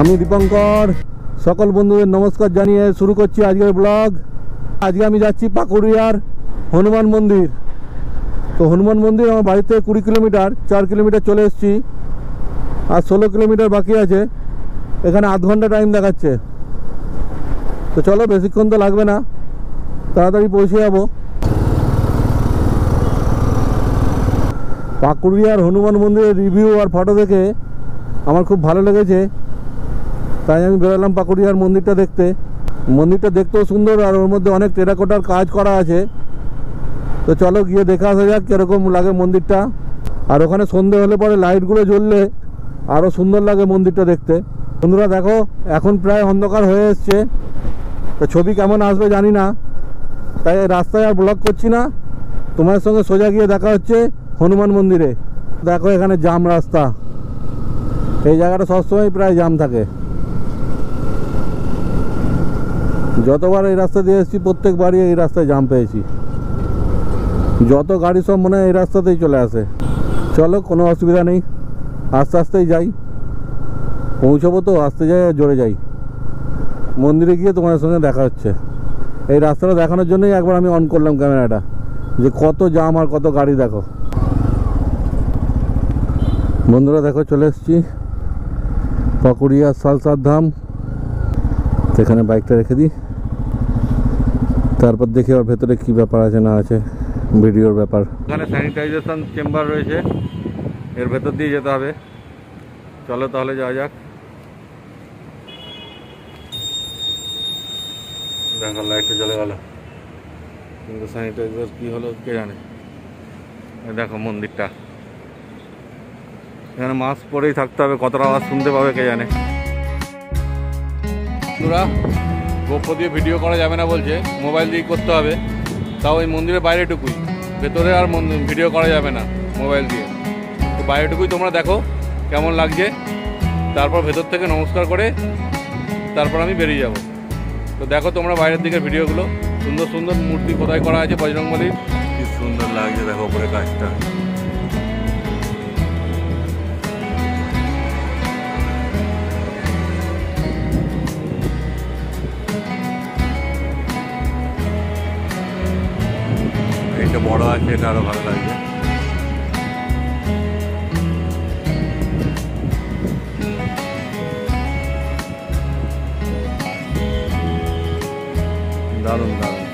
আমি দীপঙ্কর। সকল বন্ধুদের নমস্কার জানিয়ে শুরু করছি আজকের ব্লগ। আজকে আমি যাচ্ছি পাকুড়িয়ার হনুমান মন্দির। তো হনুমান মন্দির আমার বাড়ি থেকে কুড়ি কিলোমিটার, চার কিলোমিটার চলে এসেছি। আর ষোলো কিলোমিটার বাকি আছে। এখানে আধ ঘণ্টা টাইম দেখাচ্ছে। তো চলো, বেশিক্ষণ তো লাগবে না। তাড়াতাড়ি পৌঁছে যাব। পাকুড়িয়ার হনুমান মন্দিরের রিভিউ আর ফটো দেখে আমার খুব ভালো লেগেছে। তাই আমি বেরোলাম পাকুড়িয়ার মন্দিরটা দেখতে। মন্দিরটা দেখতেও সুন্দর আর ওর মধ্যে অনেক টেরাকোটার কাজ করা আছে। তো চলো গিয়ে দেখে আসা যাক কীরকম লাগে মন্দিরটা। আর ওখানে সন্ধে হলে পরে লাইটগুলো জ্বললে আরও সুন্দর লাগে মন্দিরটা দেখতে। বন্ধুরা দেখো, এখন প্রায় অন্ধকার হয়ে এসছে। তো ছবি কেমন আসবে জানি না। তাই রাস্তায় আর ব্লক করছি না। তোমার সঙ্গে সোজা গিয়ে দেখা হচ্ছে হনুমান মন্দিরে। দেখো এখানে জাম রাস্তা। এই জায়গাটা সবসময় প্রায় জাম থাকে। যতবার এই রাস্তা দিয়ে এসেছি, প্রত্যেকবারই এই রাস্তায় জাম পেয়েছি। যত গাড়ি সব মনে এই রাস্তাতেই চলে আসে। চলো, কোনো অসুবিধা নেই। আস্তে আস্তেই যাই। পৌঁছবো তো, আস্তে যাই আর জোরে যাই। মন্দিরে গিয়ে তোমাদের সঙ্গে দেখা হচ্ছে। এই রাস্তাটা দেখানোর জন্যই একবার আমি অন করলাম ক্যামেরাটা। যে কত জাম আর কত গাড়ি, দেখো। বন্ধুরা, দেখো, চলে এসেছি। পাকুড়িয়া সালসার ধাম। সেখানে বাইকটা রেখে দিই। তারপর দেখি ওর ভেতরে কি ব্যাপার আছে, না আছে, ভিডিওর ব্যাপার। এখানে স্যানিটাইজেশন চেম্বার রয়েছে, এর ভেতর দিয়ে যেতে হবে। চলো তাহলে যাওয়া যাক। দেখো লাইটটা জ্বলে গেল। কিন্তু স্যানিটাইজার কী হলো, কে জানে? দেখো মন্দিরটা। এখানে মাস্ক পরেই থাকতে হবে, কতটা আওয়াজ শুনতে পাবে, কে জানে? বন্ধুরা, গোপ্রো দিয়ে ভিডিও করা যাবে না বলছে মোবাইল দিয়ে করতে হবে। তাও ওই মন্দিরের বাইরেটুকুই, ভেতরে আর ভিডিও করা যাবে না মোবাইল দিয়ে। তো বাইরেটুকুই তোমরা দেখো, কেমন লাগছে। তারপর ভেতর থেকে নমস্কার করে, তারপর আমি বেরিয়ে যাব। তো দেখো তোমরা বাইরের দিকের ভিডিওগুলো সুন্দর সুন্দর মূর্তি কোথায় করা আছে বজরংবলির? কি সুন্দর লাগছে দেখো উপরে কাজটা এটা আরও ভালো লাগছে দারুণ দারুণ।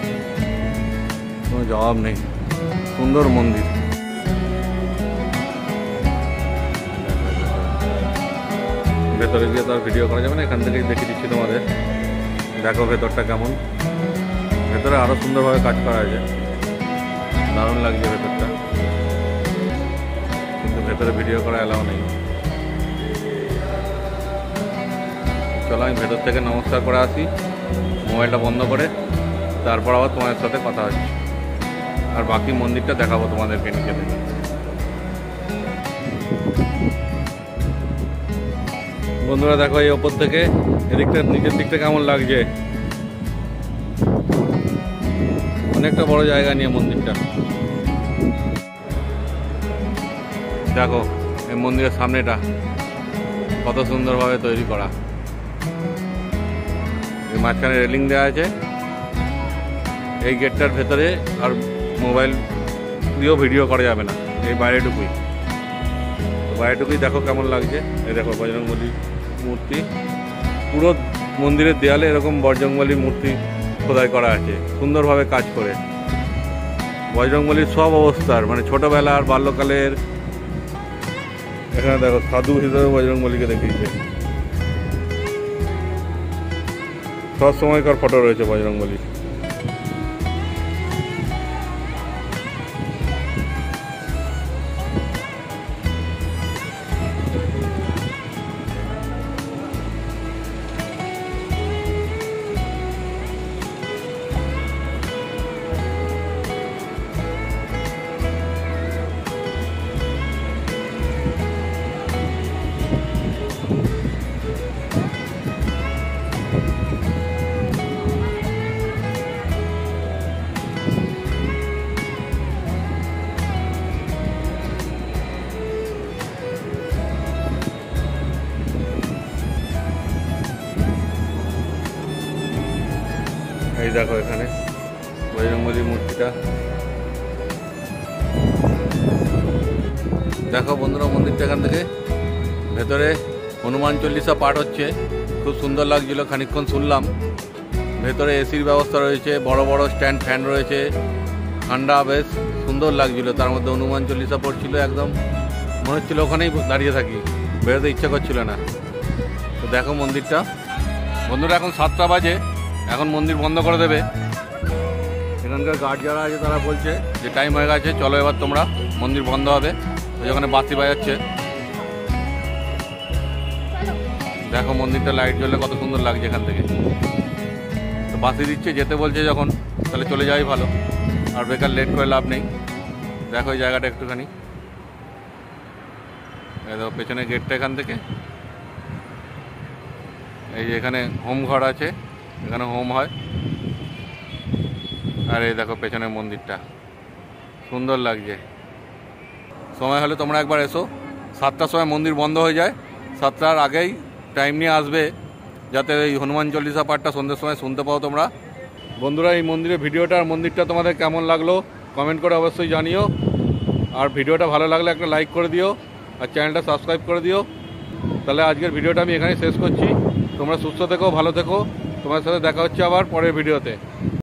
কোনো জবাব নেই। সুন্দর মন্দির। ভেতরে গিয়ে তো আর ভিডিও করা যাবে না, এখান থেকেই দেখিয়ে দিচ্ছি তোমাদের। দেখো ভেতরটা কেমন। ভেতরে আরও সুন্দরভাবে কাজ করা আছে দারুণ লাগছে ভেতরটা। কিন্তু ভেতরে ভিডিও করা এলাও নেই। চলো, আমি ভেতর থেকে নমস্কার করে আসি। মোবাইলটা বন্ধ করে, তারপর আবার তোমাদের সাথে কথা হচ্ছে। আর বাকি মন্দিরটা দেখাবো তোমাদেরকে নিচে থেকে। বন্ধুরা, দেখো এই ওপর থেকে, এদিকটা, নিচের দিকটা কেমন লাগছে? অনেকটা বড় জায়গা নিয়ে মন্দিরটা। দেখো, এই মন্দিরের সামনেটা কত সুন্দরভাবে তৈরি করা। এই মাঝখানে রেলিং দেওয়া আছে। এই গেটটার ভেতরে আর মোবাইল দিয়েও ভিডিও করা যাবে না, এই বাইরেটুকুই। বাইরেটুকুই দেখো কেমন লাগছে। এই দেখো বজরংবলী মূর্তি। পুরো মন্দিরের দেয়ালে এরকম বজরংবলী মূর্তি খোদাই করা আছে, সুন্দরভাবে কাজ করে। বজরঙ্গলির সব অবস্থার মানে ছোটবেলার বাল্যকালের। এখানে দেখো, সাধু হিসেবে বজরংবলীকে দেখিয়েছে। সব সময়কার ফটো রয়েছে বজরংবলীর। এই দেখো এখানে বজরংবলী মূর্তিটা। দেখো বন্ধুরা, মন্দিরটা এখান থেকে ভেতরে হনুমান চল্লিশা পাঠ হচ্ছে। খুব সুন্দর লাগছিল, খানিকক্ষণ শুনলাম। ভেতরে এসির ব্যবস্থা রয়েছে, বড় বড় স্ট্যান্ড ফ্যান রয়েছে, ঠান্ডা বেশ সুন্দর লাগছিল। তার মধ্যে হনুমান চল্লিশা পড়ছিল একদম। মনে হচ্ছিল ওখানেই দাঁড়িয়ে থাকি, বেরোতে ইচ্ছা করছিল না। তো দেখো মন্দিরটা। বন্ধুরা, এখন সাতটা বাজে। এখন মন্দির বন্ধ করে দেবে। এখানকার গার্ড যারা আছে তারা বলছে যে টাইম হয়ে গেছে চলো এবার তোমরা মন্দির বন্ধ হবে। ওই ওখানে বাতি বাজাচ্ছে। দেখো মন্দিরটা লাইট জ্বললে কত সুন্দর লাগছে এখান থেকে। তো বাতি দিচ্ছে যেতে বলছে যখন তাহলে চলে যাওয়াই ভালো। আর বেকার লেট করে লাভ নেই। দেখো এই জায়গাটা একটুখানি। দেখো পেছনে গেটটা এখান থেকে। এই যে এখানে হোম ঘর আছে। এখানে হোম হয়। আর এই দেখো পেছনের মন্দিরটা। সুন্দর লাগছে। সময় হলে তোমরা একবার এসো। সাতটার সময় মন্দির বন্ধ হয়ে যায়। সাতটার আগেই টাইম নিয়ে আসবে। যাতে এই হনুমান চল্লিশা পাঠটা সন্ধ্যের সময় শুনতে পাও তোমরা। বন্ধুরা, এই মন্দিরের ভিডিওটা আর মন্দিরটা তোমাদের কেমন লাগল কমেন্ট করে অবশ্যই জানিও। আর ভিডিওটা ভালো লাগলে একটা লাইক করে দিও। আর চ্যানেলটা সাবস্ক্রাইব করে দিও। তাহলে আজকের ভিডিওটা আমি এখানেই শেষ করছি। তোমরা সুস্থ থেকো, ভালো থেকো। তোমার সাথে দেখা হচ্ছে আবার পরের ভিডিওতে।